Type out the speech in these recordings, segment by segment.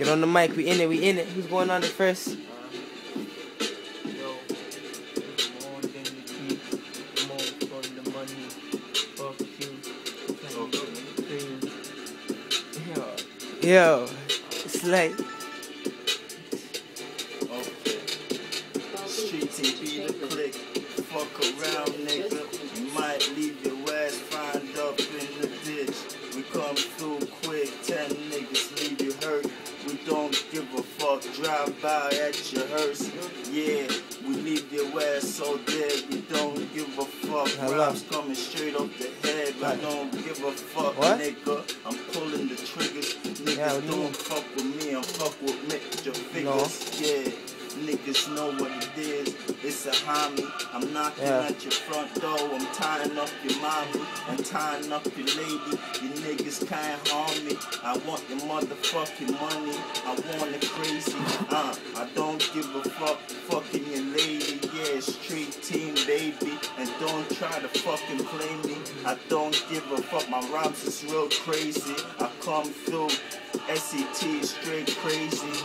Get on the mic, we in it, we in it. Who's going on it first? Yo, the the it's like, Okay. Street TV the click. Fuck around, nigga. You might leave your at your hearse. Yeah, we leave your ass so dead. We don't give a fuck. Rhymes coming straight off the head. I don't give a fuck, What? nigga. I'm pulling the triggers. Niggas Yeah, do you mean? don't fuck with me. I'm fuck with Mixture figures. Yeah. Niggas know what it is. It's a homie. I'm knocking Yeah. at your front door. I'm tying up your mommy. I'm tying up your lady. You niggas can't harm me. I want your motherfucking money. I want it crazy. Uh, I don't give a fuck. Fucking your lady. Yeah, street team, baby. And don't try to fucking play me. I don't give a fuck. My rhymes is real crazy. I come through. SET straight crazy.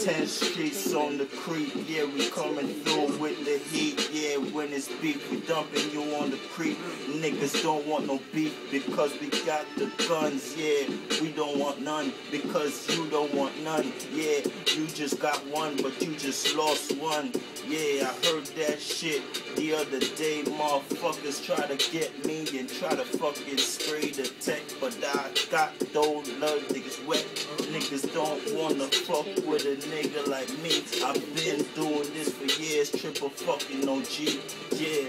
Ten streets on the creek, yeah, we coming through with the heat, yeah, when it's beef, we dumping you on the creek. Niggas don't want no beef because we got the guns, yeah, we don't want none because you don't want none, yeah, you just got one, but you just lost one, yeah, I heard that shit the other day, motherfuckers try to get me and try to fucking spray the tech, but I got those love niggas wet. Niggas don't wanna fuck with a nigga like me. I've been doing this for years, triple fucking OG. Yeah,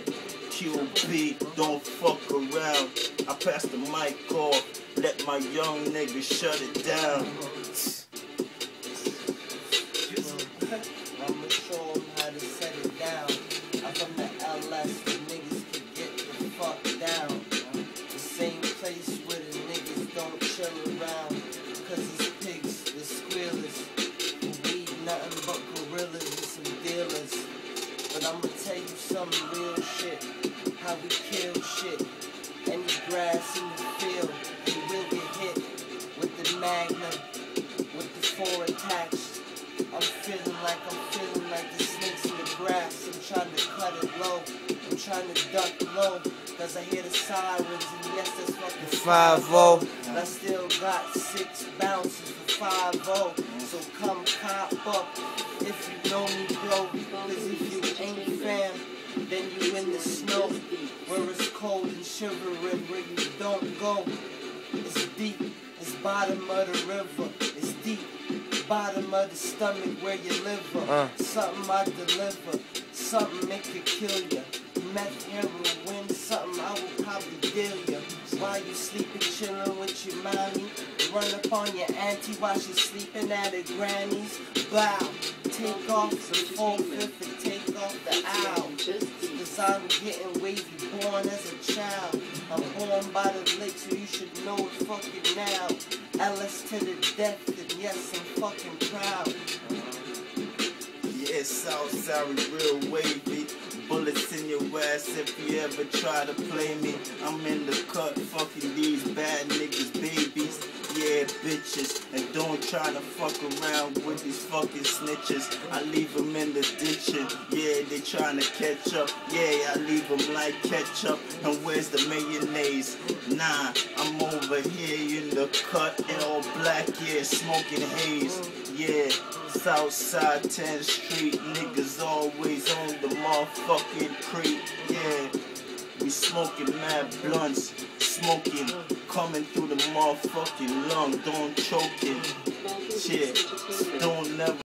QB, don't fuck around. I pass the mic off, let my young nigga shut it down. Tell you some real shit. How we kill shit. Any grass in the field, you will get hit with the magnum, with the four attached. I'm feeling like I'm feeling like the snakes in the grass. I'm trying to cut it low. I'm trying to duck low. Cause I hear the sirens and yes, that's fucking 5-0. And I still got six bounces for 5 So come cop up if you know me, bro. Cause if in the snow. Where it's cold and shivering, where you don't go. It's deep, it's bottom of the river. It's deep, bottom of the stomach where you liver. Uh. Something I deliver, something it could kill ya. Meth, heroin, something I will probably deal ya. While you sleeping, chilling with your mommy. Run up on your auntie while she's sleeping at her granny's. Bow, take off the full fifth and take off the owl. Cause I'm getting wavy, born as a child. I'm born by the lake, so you should know it fucking now. LS to the death, and yes, I'm fucking proud. Yeah, Southside real wavy. Bullets in your ass if you ever try to play me. I'm in the cut, fucking these bad niggas, babies. Yeah, bitches. And don't try to fuck around with these fucking snitches. I leave them in the ditching. Yeah, they trying to catch up. Yeah, I leave them like ketchup. And where's the mayonnaise? Nah, I'm over here in the cut all black, yeah, smoking haze. Yeah, Southside 10th Street, niggas always on the motherfucking creek. Yeah, we smoking mad blunts, smoking, coming through the motherfucking lung, don't choke it. Shit, don't never.